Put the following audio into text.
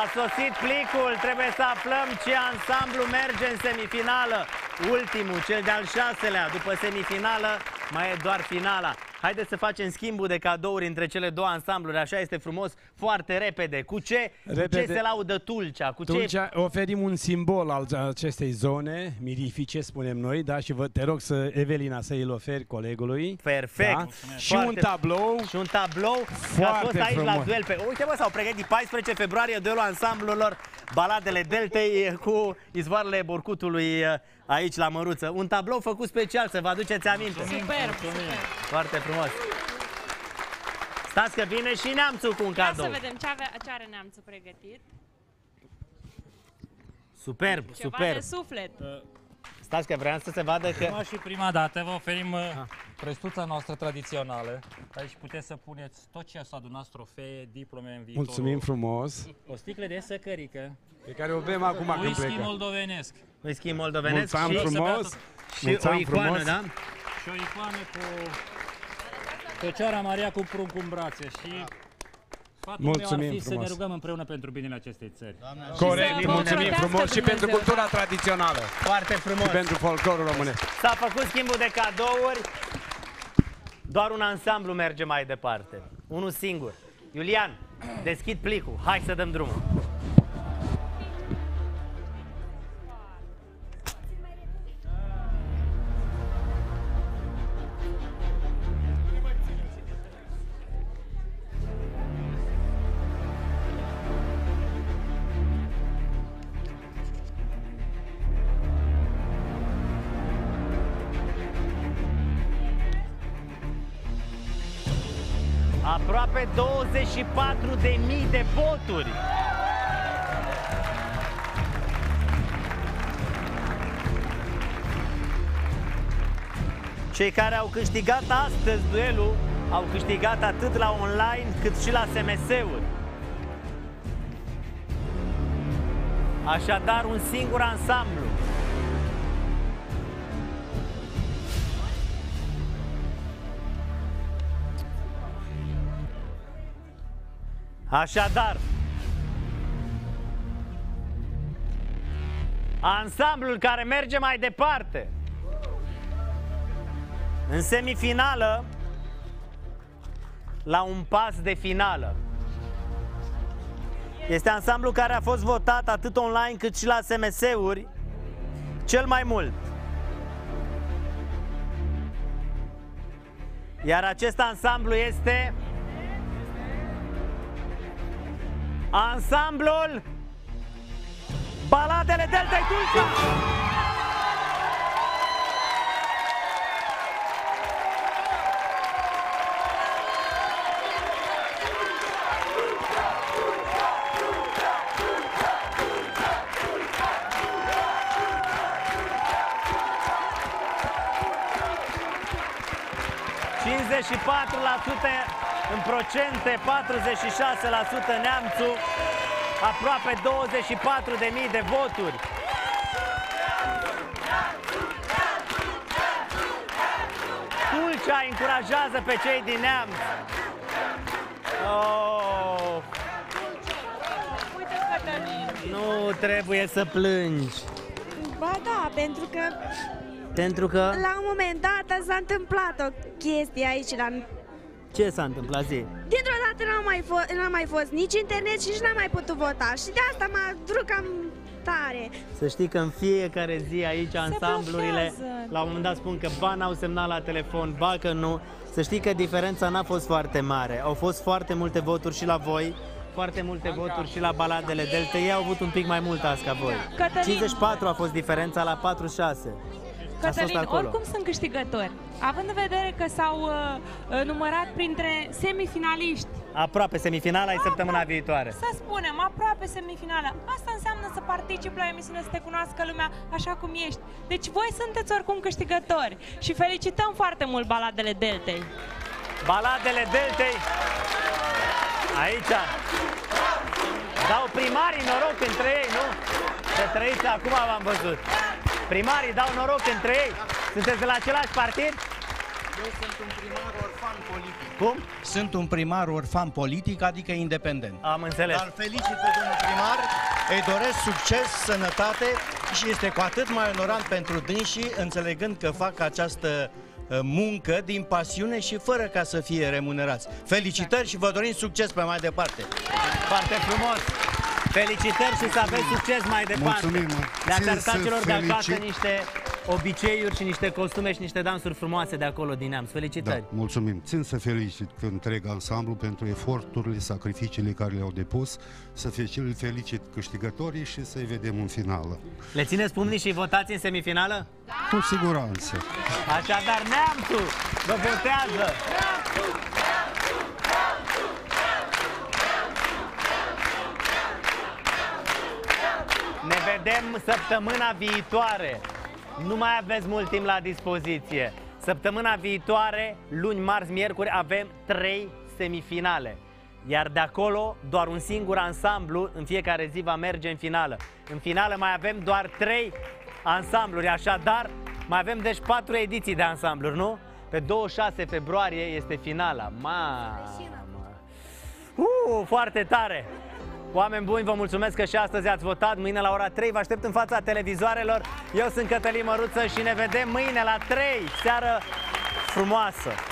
A sosit plicul, trebuie să aflăm ce ansamblu merge în semifinală. Ultimul, cel de-al șaselea, după semifinală, mai e doar finala. Haideți să facem schimbul de cadouri între cele două ansambluri, așa este frumos, foarte repede. Cu ce, repede. cu ce se laudă Tulcea? Cu Tulcea ce... oferim un simbol al acestei zone mirifice, spunem noi, da? Și vă, te rog să, Evelina, să îl oferi colegului. Perfect. Da? Și foarte... un tablou. Și un tablou. Foarte a fost aici frumos. la duel pe... Uite, mă, s-au pregătit 14 februarie duelul ansamblelor Baladele Deltei cu izvoarele Borcutului aici la Măruță. Un tablou făcut special, să vă aduceți aminte. Super, super. Foarte frumos. Stați că vine și neamțul cu un cadou. Ia să vedem ce, avea, ce are neamțul pregătit. Superb, Ceva superb. de suflet. Stați că vreau să se vadă că... Prima și prima dată vă oferim ah. prestuța noastră tradițională. Aici puteți să puneți tot ce să adunați trofee, diplome în viitor. Mulțumim frumos. O sticlă de săcărică. Pe care o bem acum când Whisky plecă. moldovenesc. Whisky moldovenesc Mulțumim și, frumos. și Mulțumim o icoană, frumos. da? Și o icoană cu Fecioara Maria cu pruncul în brațe și Sfatul Mulțumim meu ar fi să frumos. ne rugăm împreună pentru binele acestei țări. Corect, să mulțumim rotească frumos și pentru Dumnezeu. cultura tradițională. Foarte frumos. Și pentru folclorul românesc. S-a făcut schimbul de cadouri. Doar un ansamblu merge mai departe. Unul singur. Iulian, deschid plicul. Hai să dăm drumul. Aproape 24.000 de voturi. Cei care au câștigat astăzi duelul au câștigat atât la online cât și la SMS-uri. Așadar, un singur ansamblu. Așadar, ansamblul care merge mai departe în semifinală la un pas de finală. Este ansamblul care a fost votat atât online cât și la SMS-uri cel mai mult. Iar acest ansamblu este Ansamblul Baladele Deltei Tulcea în procente, 46% neamțul, aproape 24.000 de voturi. Tulcea încurajează pe cei din neamț. Oh, Uite, Cătălin. nu trebuie să plângi. Ba da, pentru că Pentru că... la un moment dat s-a întâmplat o chestie aici la... Ce s-a întâmplat zi? Dintr-o dată n-a mai, fost, n-a mai fost nici internet și nici n-am mai putut vota și de asta m-a durut cam tare. Să știi că în fiecare zi aici ansamblurile blochează. la un moment dat spun că ba n-au semnat la telefon, ba că nu. Să știi că diferența n-a fost foarte mare. Au fost foarte multe voturi și la voi, foarte multe voturi și la baladele Delta. Ei au avut un pic mai mult azi ca voi. Cătălin. 54 a fost diferența la 46. A fost Cătălin, acolo. oricum sunt câștigători. Având în vedere că s-au uh, uh, numărat printre semifinaliști, Aproape semifinala e săptămâna viitoare. să spunem, aproape semifinală, asta înseamnă să participi la emisiune, să te cunoască lumea așa cum ești. Deci voi sunteți oricum câștigători și felicităm foarte mult baladele Deltei. Baladele Deltei. Aici. Dau primarii noroc între ei, nu? Să trăiți acum v-am văzut. Primarii dau noroc între ei. Sunteți de la același partid? Eu sunt un primar orfan politic. Cum? Sunt un primar orfan politic, adică independent. Am înțeles. Dar felicit pe domnul primar, îi doresc succes, sănătate și este cu atât mai onorant pentru dânsii, înțelegând că fac această uh, muncă din pasiune și fără ca să fie remunerați. Felicitări și vă dorim succes pe mai departe. Foarte frumos! Felicitări și să aveți succes mai departe! Mulțumim! Le-ați Țin arătat să celor de acasă felicit- niște obiceiuri și niște costume și niște dansuri frumoase de acolo din neamț. Da, Felicitări! mulțumim. Țin să felicit întreg ansamblu pentru eforturile, sacrificiile care le-au depus, să fe- îl felicit câștigătorii și să-i vedem în finală. Le țineți pumnii și votați în semifinală? Cu siguranță. Așadar, neamțul vă votează! Ne vedem săptămâna viitoare. Nu mai aveți mult timp la dispoziție. Săptămâna viitoare, luni, marți, miercuri, avem trei semifinale. Iar de acolo, doar un singur ansamblu în fiecare zi va merge în finală. În finală mai avem doar trei ansambluri, așadar mai avem deci patru ediții de ansambluri, nu? Pe 26 februarie este finala. Mamă! Uh, foarte tare! Oameni buni, vă mulțumesc că și astăzi ați votat. Mâine la ora 3 vă aștept în fața televizoarelor. Eu sunt Cătălin Măruță și ne vedem mâine la 3. Seară frumoasă!